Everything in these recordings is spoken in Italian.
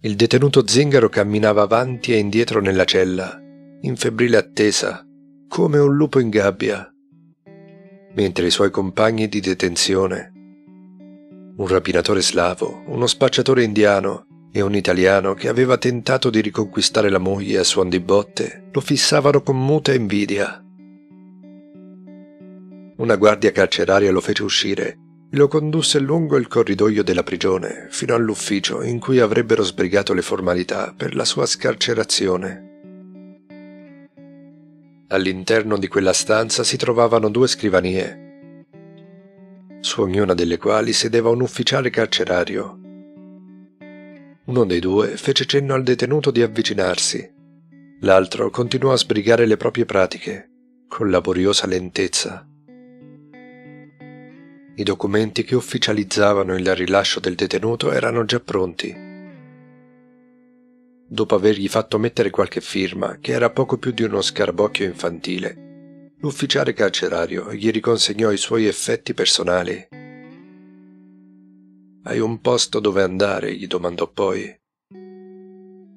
Il detenuto zingaro camminava avanti e indietro nella cella, in febbrile attesa, come un lupo in gabbia, mentre i suoi compagni di detenzione, un rapinatore slavo, uno spacciatore indiano e un italiano che aveva tentato di riconquistare la moglie a suon di botte, lo fissavano con muta invidia. Una guardia carceraria lo fece uscire lo condusse lungo il corridoio della prigione fino all'ufficio in cui avrebbero sbrigato le formalità per la sua scarcerazione. All'interno di quella stanza si trovavano due scrivanie, su ognuna delle quali sedeva un ufficiale carcerario. Uno dei due fece cenno al detenuto di avvicinarsi, l'altro continuò a sbrigare le proprie pratiche, con laboriosa lentezza. I documenti che ufficializzavano il rilascio del detenuto erano già pronti. Dopo avergli fatto mettere qualche firma, che era poco più di uno scarabocchio infantile, l'ufficiale carcerario gli riconsegnò i suoi effetti personali. Hai un posto dove andare? gli domandò poi.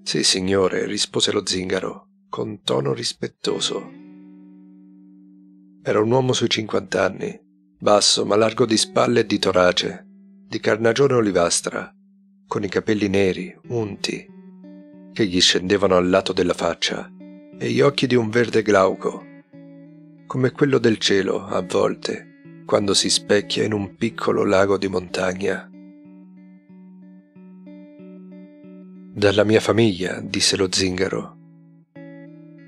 Sì, signore, rispose lo zingaro, con tono rispettoso. Era un uomo sui cinquant'anni, basso ma largo di spalle e di torace, di carnagione olivastra, con i capelli neri, unti, che gli scendevano al lato della faccia, e gli occhi di un verde glauco, come quello del cielo a volte, quando si specchia in un piccolo lago di montagna. Dalla mia famiglia, disse lo zingaro.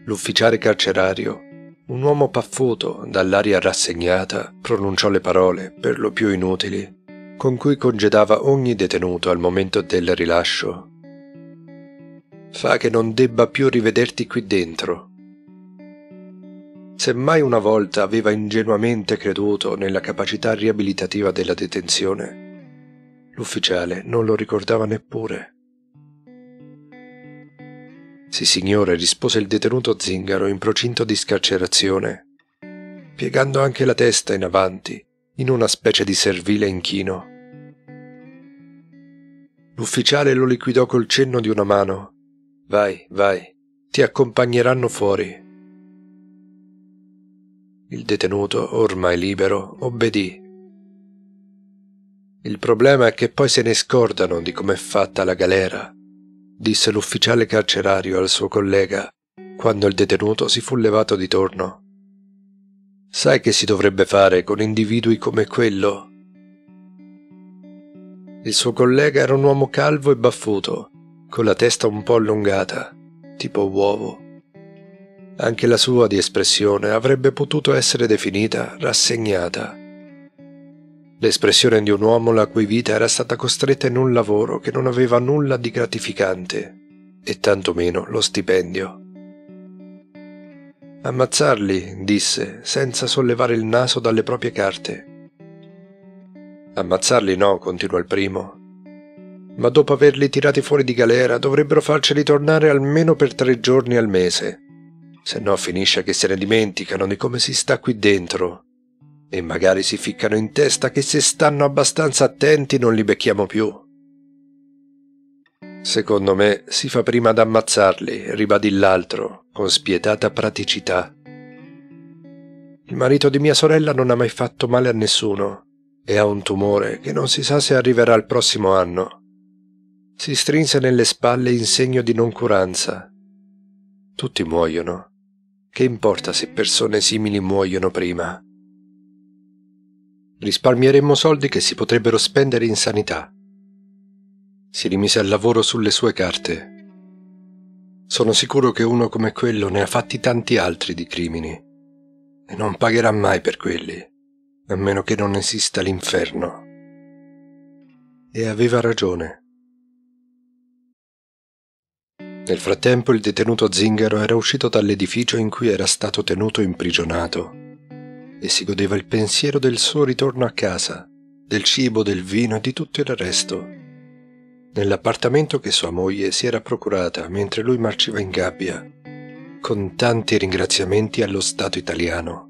L'ufficiale carcerario un uomo paffuto, dall'aria rassegnata, pronunciò le parole, per lo più inutili, con cui congedava ogni detenuto al momento del rilascio. Fa che non debba più rivederti qui dentro. Se mai una volta aveva ingenuamente creduto nella capacità riabilitativa della detenzione, l'ufficiale non lo ricordava neppure. Sì, signore, rispose il detenuto zingaro in procinto di scarcerazione, piegando anche la testa in avanti, in una specie di servile inchino. L'ufficiale lo liquidò col cenno di una mano. Vai, vai, ti accompagneranno fuori. Il detenuto, ormai libero, obbedì. Il problema è che poi se ne scordano di com'è fatta la galera disse l'ufficiale carcerario al suo collega, quando il detenuto si fu levato di torno. Sai che si dovrebbe fare con individui come quello? Il suo collega era un uomo calvo e baffuto, con la testa un po' allungata, tipo uovo. Anche la sua di espressione avrebbe potuto essere definita rassegnata l'espressione di un uomo la cui vita era stata costretta in un lavoro che non aveva nulla di gratificante, e tantomeno lo stipendio. Ammazzarli, disse, senza sollevare il naso dalle proprie carte. Ammazzarli no, continuò il primo. Ma dopo averli tirati fuori di galera dovrebbero farceli tornare almeno per tre giorni al mese. Se no finisce che se ne dimenticano di come si sta qui dentro e magari si ficcano in testa che se stanno abbastanza attenti non li becchiamo più. Secondo me si fa prima ad ammazzarli, ribadì l'altro, con spietata praticità. Il marito di mia sorella non ha mai fatto male a nessuno e ha un tumore che non si sa se arriverà il prossimo anno. Si strinse nelle spalle in segno di noncuranza. Tutti muoiono. Che importa se persone simili muoiono prima? Risparmieremmo soldi che si potrebbero spendere in sanità. Si rimise al lavoro sulle sue carte. Sono sicuro che uno come quello ne ha fatti tanti altri di crimini e non pagherà mai per quelli, a meno che non esista l'inferno. E aveva ragione. Nel frattempo il detenuto zingaro era uscito dall'edificio in cui era stato tenuto imprigionato e si godeva il pensiero del suo ritorno a casa, del cibo, del vino e di tutto il resto. Nell'appartamento che sua moglie si era procurata mentre lui marciva in gabbia, con tanti ringraziamenti allo Stato italiano.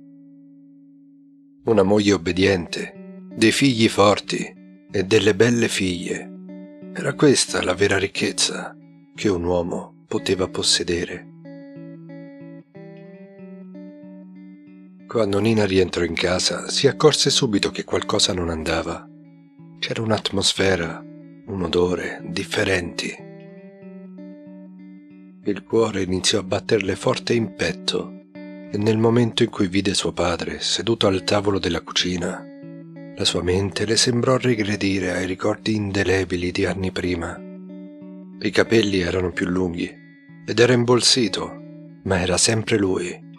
Una moglie obbediente, dei figli forti e delle belle figlie, Era questa la vera ricchezza che un uomo poteva possedere. Quando Nina rientrò in casa si accorse subito che qualcosa non andava. C'era un'atmosfera, un odore differenti. Il cuore iniziò a batterle forte in petto e nel momento in cui vide suo padre seduto al tavolo della cucina, la sua mente le sembrò regredire ai ricordi indelebili di anni prima. I capelli erano più lunghi ed era imbolsito, ma era sempre lui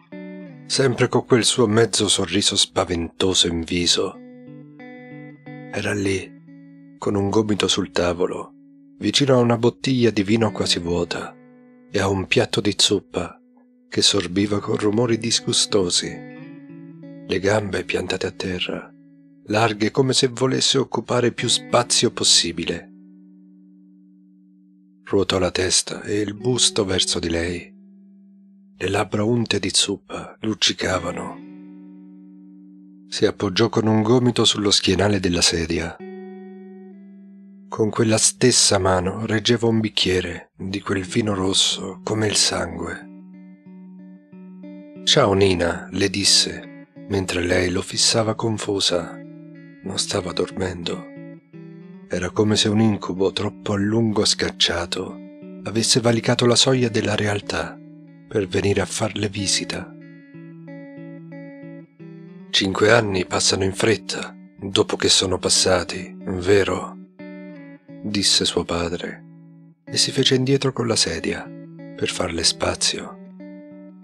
sempre con quel suo mezzo sorriso spaventoso in viso. Era lì, con un gomito sul tavolo, vicino a una bottiglia di vino quasi vuota e a un piatto di zuppa che sorbiva con rumori disgustosi. Le gambe piantate a terra, larghe come se volesse occupare più spazio possibile. Ruotò la testa e il busto verso di lei le labbra unte di zuppa luccicavano. Si appoggiò con un gomito sullo schienale della sedia. Con quella stessa mano reggeva un bicchiere di quel vino rosso come il sangue. Ciao Nina, le disse, mentre lei lo fissava confusa. Non stava dormendo. Era come se un incubo troppo a lungo scacciato avesse valicato la soglia della realtà per venire a farle visita. Cinque anni passano in fretta dopo che sono passati, vero? disse suo padre e si fece indietro con la sedia per farle spazio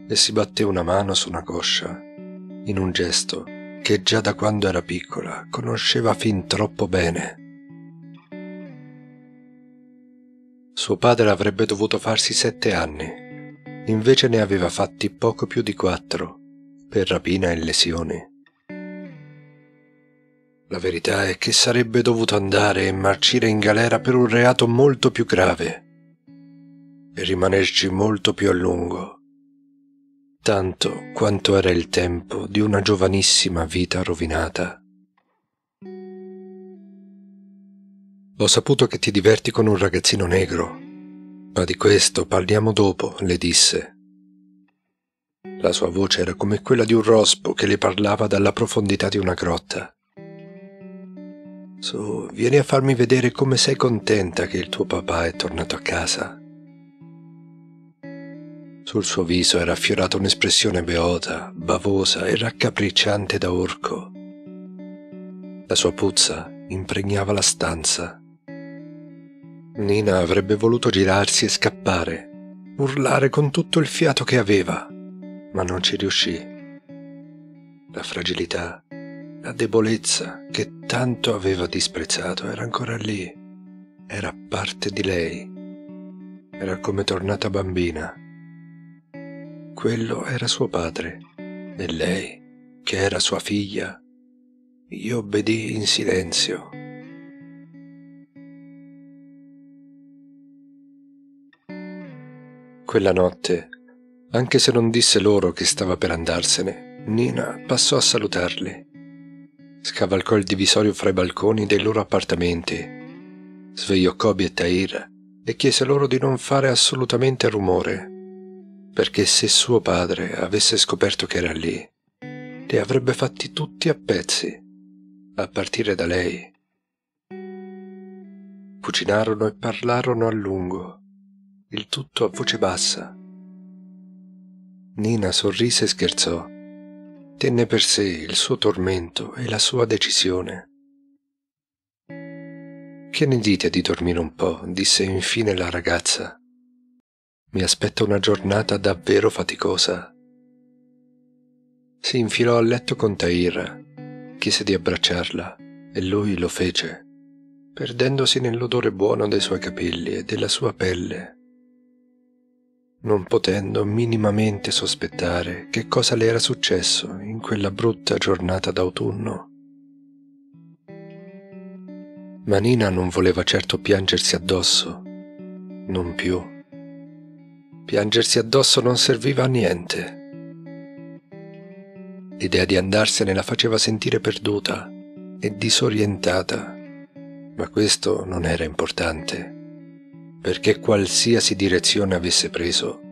e si batté una mano su una coscia in un gesto che già da quando era piccola conosceva fin troppo bene. Suo padre avrebbe dovuto farsi sette anni invece ne aveva fatti poco più di quattro, per rapina e lesioni. La verità è che sarebbe dovuto andare e marcire in galera per un reato molto più grave e rimanerci molto più a lungo, tanto quanto era il tempo di una giovanissima vita rovinata. Ho saputo che ti diverti con un ragazzino negro, ma di questo parliamo dopo, le disse. La sua voce era come quella di un rospo che le parlava dalla profondità di una grotta. Su, vieni a farmi vedere come sei contenta che il tuo papà è tornato a casa. Sul suo viso era affiorata un'espressione beota, bavosa e raccapricciante da orco. La sua puzza impregnava la stanza Nina avrebbe voluto girarsi e scappare, urlare con tutto il fiato che aveva, ma non ci riuscì. La fragilità, la debolezza che tanto aveva disprezzato era ancora lì, era parte di lei, era come tornata bambina. Quello era suo padre e lei, che era sua figlia, gli obbedì in silenzio Quella notte, anche se non disse loro che stava per andarsene, Nina passò a salutarli. Scavalcò il divisorio fra i balconi dei loro appartamenti, svegliò Kobe e Tahir e chiese loro di non fare assolutamente rumore, perché se suo padre avesse scoperto che era lì, li avrebbe fatti tutti a pezzi, a partire da lei. Cucinarono e parlarono a lungo il tutto a voce bassa. Nina sorrise e scherzò. Tenne per sé il suo tormento e la sua decisione. Che ne dite di dormire un po'? disse infine la ragazza. Mi aspetta una giornata davvero faticosa. Si infilò a letto con Tahir, chiese di abbracciarla e lui lo fece, perdendosi nell'odore buono dei suoi capelli e della sua pelle non potendo minimamente sospettare che cosa le era successo in quella brutta giornata d'autunno. Ma Nina non voleva certo piangersi addosso, non più. Piangersi addosso non serviva a niente. L'idea di andarsene la faceva sentire perduta e disorientata Ma questo non era importante, perché qualsiasi direzione avesse preso,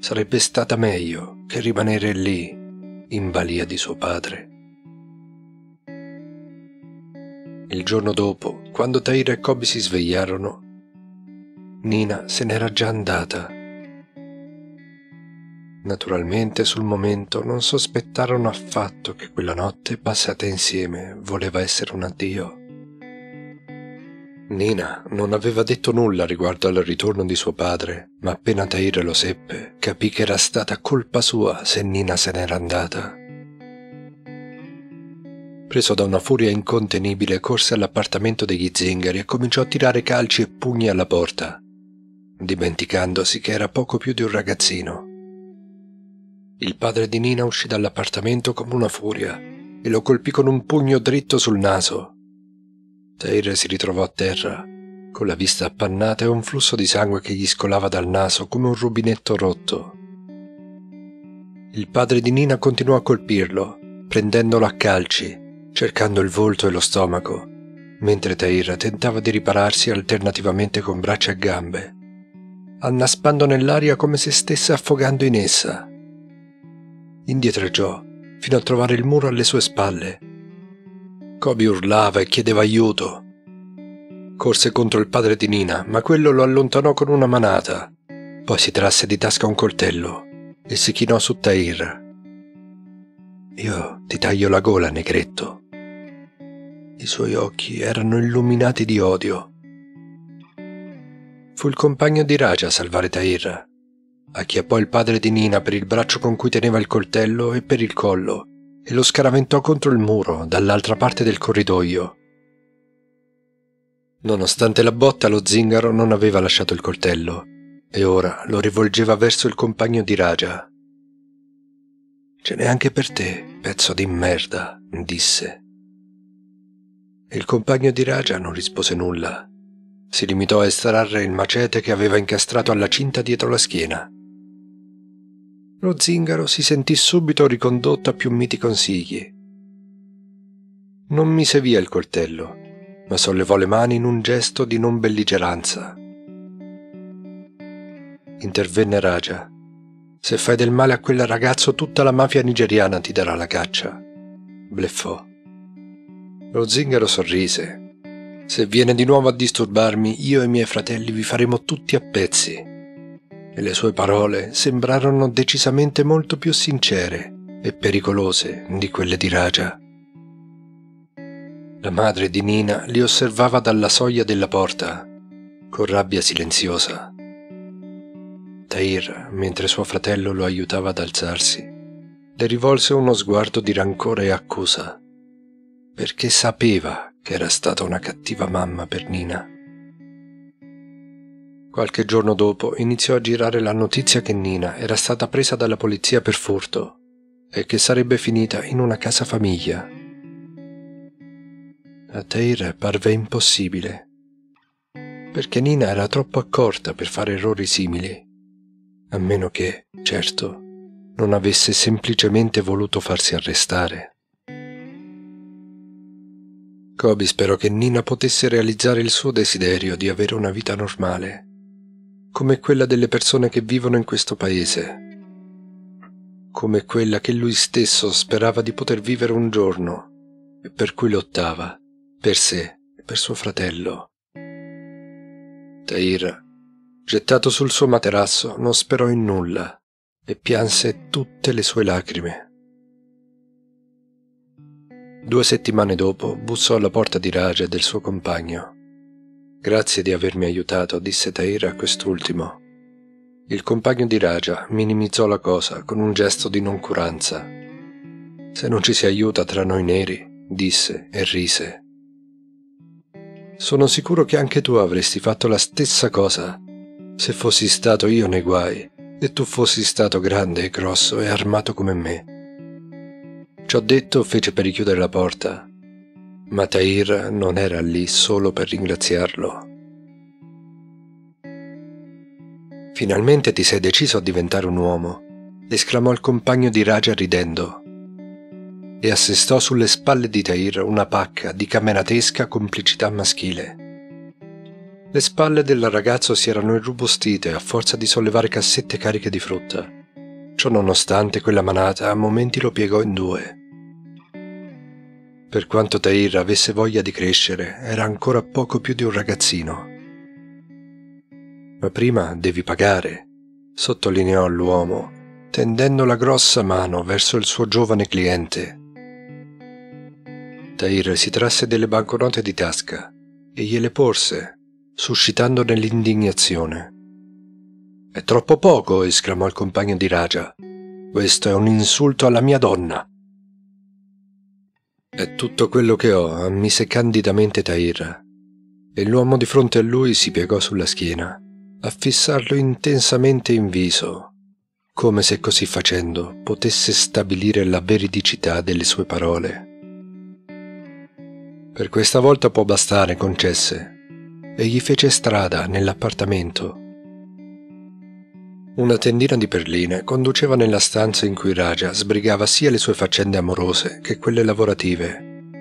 sarebbe stata meglio che rimanere lì, in balia di suo padre. Il giorno dopo, quando Taira e Kobe si svegliarono, Nina se n'era già andata. Naturalmente sul momento non sospettarono affatto che quella notte passata insieme voleva essere un addio. Nina non aveva detto nulla riguardo al ritorno di suo padre, ma appena Taira lo seppe, capì che era stata colpa sua se Nina se n'era andata. Preso da una furia incontenibile, corse all'appartamento degli zingari e cominciò a tirare calci e pugni alla porta, dimenticandosi che era poco più di un ragazzino. Il padre di Nina uscì dall'appartamento come una furia e lo colpì con un pugno dritto sul naso. Tair si ritrovò a terra, con la vista appannata e un flusso di sangue che gli scolava dal naso come un rubinetto rotto. Il padre di Nina continuò a colpirlo, prendendolo a calci cercando il volto e lo stomaco, mentre Tair tentava di ripararsi alternativamente con braccia e gambe, annaspando nell'aria come se stesse affogando in essa. Indietreggiò fino a trovare il muro alle sue spalle. Kobe urlava e chiedeva aiuto. Corse contro il padre di Nina, ma quello lo allontanò con una manata. Poi si trasse di tasca un coltello e si chinò su Tair. Io ti taglio la gola, negretto, i suoi occhi erano illuminati di odio. Fu il compagno di Raja a salvare Tahir. Acchiappò il padre di Nina per il braccio con cui teneva il coltello e per il collo e lo scaraventò contro il muro dall'altra parte del corridoio. Nonostante la botta, lo zingaro non aveva lasciato il coltello e ora lo rivolgeva verso il compagno di Raja. Ce n'è anche per te, pezzo di merda, disse il compagno di Raja non rispose nulla. Si limitò a estrarre il macete che aveva incastrato alla cinta dietro la schiena. Lo zingaro si sentì subito ricondotto a più miti consigli. Non mise via il coltello, ma sollevò le mani in un gesto di non belligeranza. Intervenne Raja. Se fai del male a quel ragazzo, tutta la mafia nigeriana ti darà la caccia. Bleffò. Lo zingaro sorrise. Se viene di nuovo a disturbarmi, io e i miei fratelli vi faremo tutti a pezzi. E le sue parole sembrarono decisamente molto più sincere e pericolose di quelle di Raja. La madre di Nina li osservava dalla soglia della porta, con rabbia silenziosa. Tahir, mentre suo fratello lo aiutava ad alzarsi, le rivolse uno sguardo di rancore e accusa perché sapeva che era stata una cattiva mamma per Nina. Qualche giorno dopo iniziò a girare la notizia che Nina era stata presa dalla polizia per furto e che sarebbe finita in una casa famiglia. A Teir parve impossibile, perché Nina era troppo accorta per fare errori simili, a meno che, certo, non avesse semplicemente voluto farsi arrestare. Kobe sperò che Nina potesse realizzare il suo desiderio di avere una vita normale, come quella delle persone che vivono in questo paese, come quella che lui stesso sperava di poter vivere un giorno e per cui lottava, per sé e per suo fratello. Tahir, gettato sul suo materasso, non sperò in nulla e pianse tutte le sue lacrime. Due settimane dopo bussò alla porta di Raja e del suo compagno. Grazie di avermi aiutato, disse Tahir a quest'ultimo. Il compagno di Raja minimizzò la cosa con un gesto di noncuranza. Se non ci si aiuta tra noi neri, disse e rise. Sono sicuro che anche tu avresti fatto la stessa cosa se fossi stato io nei guai e tu fossi stato grande e grosso e armato come me. Ciò detto fece per richiudere la porta, ma Tahir non era lì solo per ringraziarlo. Finalmente ti sei deciso a diventare un uomo, esclamò il compagno di Raja ridendo. e assestò sulle spalle di Tahir una pacca di cameratesca complicità maschile. Le spalle del ragazzo si erano irrobustite a forza di sollevare cassette cariche di frutta. Ciò nonostante quella manata a momenti lo piegò in due. Per quanto Tahir avesse voglia di crescere, era ancora poco più di un ragazzino. Ma prima devi pagare, sottolineò l'uomo, tendendo la grossa mano verso il suo giovane cliente. Tahir si trasse delle banconote di tasca e gliele porse, suscitandone l'indignazione. È troppo poco, esclamò il compagno di Raja. Questo è un insulto alla mia donna. È tutto quello che ho, ammise candidamente Tahir. E l'uomo di fronte a lui si piegò sulla schiena, a fissarlo intensamente in viso, come se così facendo potesse stabilire la veridicità delle sue parole. Per questa volta può bastare, concesse, e gli fece strada nell'appartamento. Una tendina di perline conduceva nella stanza in cui Raja sbrigava sia le sue faccende amorose che quelle lavorative.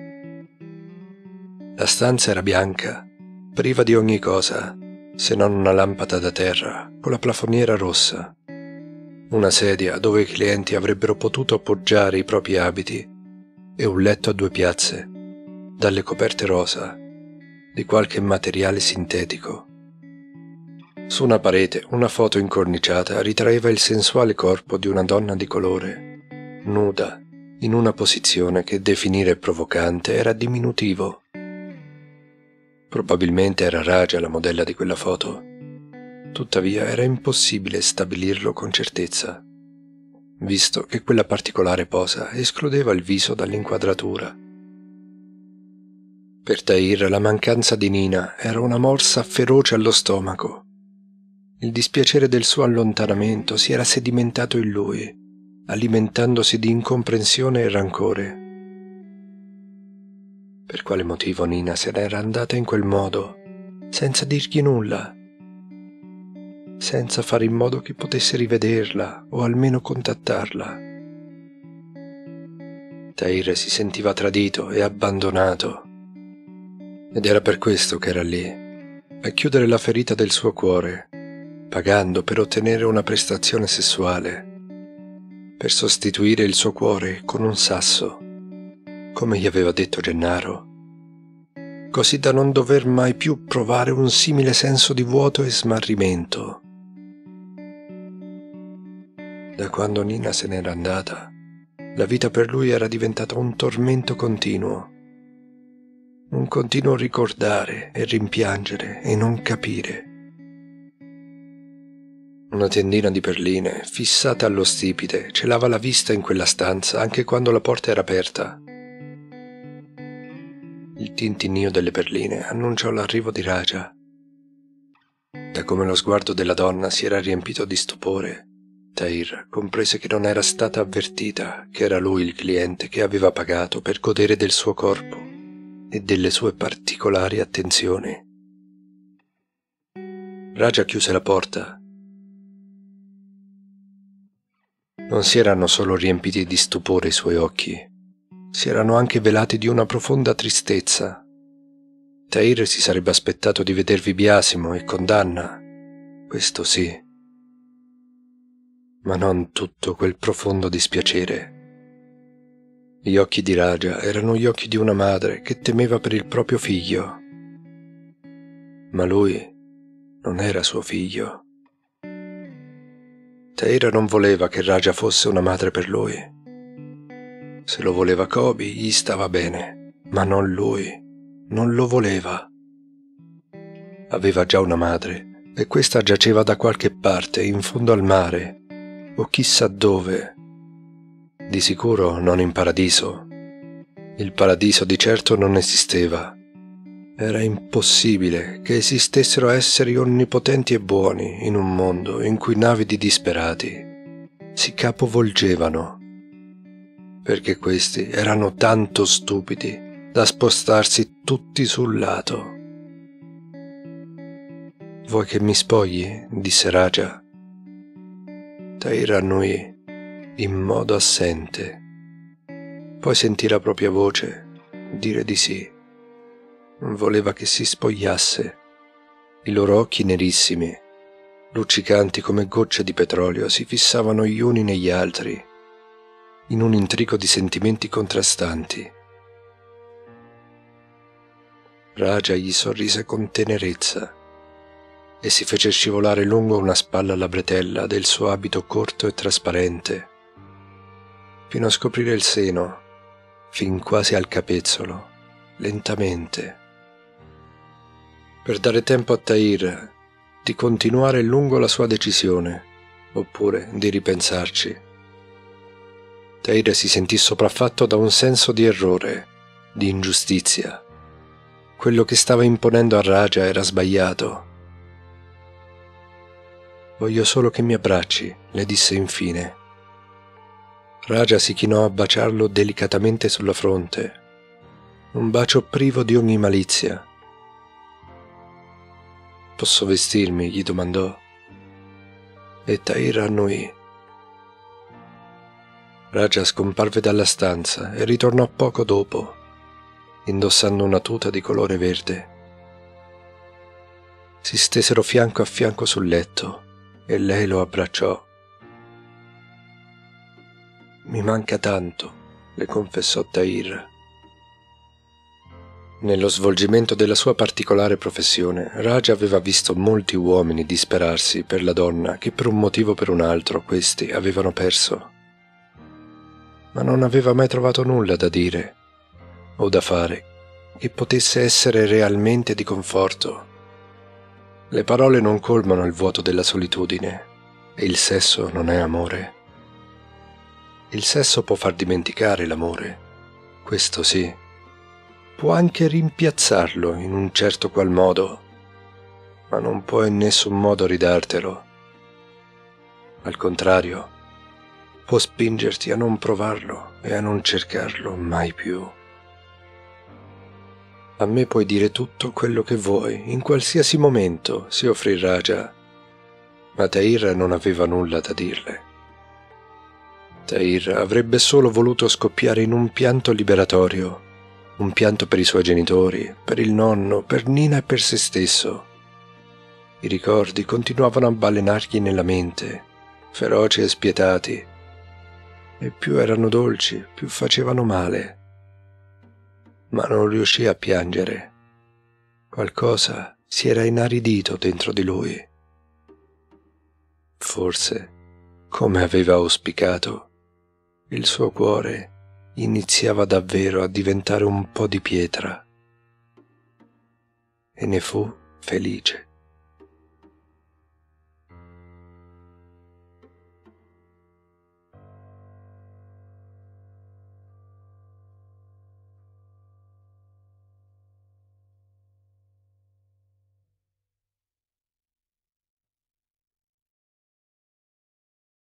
La stanza era bianca, priva di ogni cosa, se non una lampada da terra con la plafoniera rossa, una sedia dove i clienti avrebbero potuto appoggiare i propri abiti e un letto a due piazze, dalle coperte rosa di qualche materiale sintetico. Su una parete una foto incorniciata ritraeva il sensuale corpo di una donna di colore, nuda, in una posizione che definire provocante era diminutivo. Probabilmente era Raja la modella di quella foto. Tuttavia era impossibile stabilirlo con certezza, visto che quella particolare posa escludeva il viso dall'inquadratura per Tahir la mancanza di Nina era una morsa feroce allo stomaco. Il dispiacere del suo allontanamento si era sedimentato in lui, alimentandosi di incomprensione e rancore. Per quale motivo Nina se n'era andata in quel modo, senza dirgli nulla, senza fare in modo che potesse rivederla o almeno contattarla? Tahir si sentiva tradito e abbandonato ed era per questo che era lì, a chiudere la ferita del suo cuore, pagando per ottenere una prestazione sessuale, per sostituire il suo cuore con un sasso, come gli aveva detto Gennaro, così da non dover mai più provare un simile senso di vuoto e smarrimento. Da quando Nina se n'era andata, la vita per lui era diventata un tormento continuo un continuo ricordare e rimpiangere e non capire. Una tendina di perline, fissata allo stipite, celava la vista in quella stanza anche quando la porta era aperta. Il tintinnio delle perline annunciò l'arrivo di Raja. Da come lo sguardo della donna si era riempito di stupore, Tahir comprese che non era stata avvertita che era lui il cliente che aveva pagato per godere del suo corpo e delle sue particolari attenzioni. Raja chiuse la porta. Non si erano solo riempiti di stupore i suoi occhi, si erano anche velati di una profonda tristezza. Tahir si sarebbe aspettato di vedervi biasimo e condanna, questo sì, ma non tutto quel profondo dispiacere gli occhi di Raja erano gli occhi di una madre che temeva per il proprio figlio. Ma lui non era suo figlio. Taira non voleva che Raja fosse una madre per lui. Se lo voleva Kobe, gli stava bene, ma non lui, non lo voleva. Aveva già una madre e questa giaceva da qualche parte in fondo al mare o chissà dove di sicuro non in paradiso. Il paradiso di certo non esisteva. Era impossibile che esistessero esseri onnipotenti e buoni in un mondo in cui navi di disperati si capovolgevano, perché questi erano tanto stupidi da spostarsi tutti sul lato. Vuoi che mi spogli? disse Raja. Taira annui in modo assente. Poi sentì la propria voce dire di sì. Voleva che si spogliasse. I loro occhi nerissimi, luccicanti come gocce di petrolio, si fissavano gli uni negli altri, in un intrico di sentimenti contrastanti. Raja gli sorrise con tenerezza e si fece scivolare lungo una spalla la bretella del suo abito corto e trasparente, fino a scoprire il seno, fin quasi al capezzolo, lentamente, per dare tempo a Tahir di continuare lungo la sua decisione, oppure di ripensarci. Tahir si sentì sopraffatto da un senso di errore, di ingiustizia. Quello che stava imponendo a Raja era sbagliato Voglio solo che mi abbracci, le disse infine. Raja si chinò a baciarlo delicatamente sulla fronte, un bacio privo di ogni malizia. Posso vestirmi? gli domandò. E Tahir annuì. Raja scomparve dalla stanza e ritornò poco dopo, indossando una tuta di colore verde. Si stesero fianco a fianco sul letto e lei lo abbracciò. Mi manca tanto, le confessò Tahir. Nello svolgimento della sua particolare professione, Raja aveva visto molti uomini disperarsi per la donna che per un motivo o per un altro questi avevano perso. Ma non aveva mai trovato nulla da dire o da fare che potesse essere realmente di conforto. Le parole non colmano il vuoto della solitudine e il sesso non è amore. Il sesso può far dimenticare l'amore, questo sì. Può anche rimpiazzarlo in un certo qual modo, ma non può in nessun modo ridartelo. Al contrario, può spingerti a non provarlo e a non cercarlo mai più. A me puoi dire tutto quello che vuoi, in qualsiasi momento, si offrì Raja. Ma Tahir non aveva nulla da dirle. Tahir avrebbe solo voluto scoppiare in un pianto liberatorio, un pianto per i suoi genitori, per il nonno, per Nina e per se stesso. I ricordi continuavano a balenargli nella mente, feroci e spietati, e più erano dolci, più facevano male ma non riuscì a piangere. Qualcosa si era inaridito dentro di lui. Forse, come aveva auspicato, il suo cuore iniziava davvero a diventare un po' di pietra. E ne fu felice.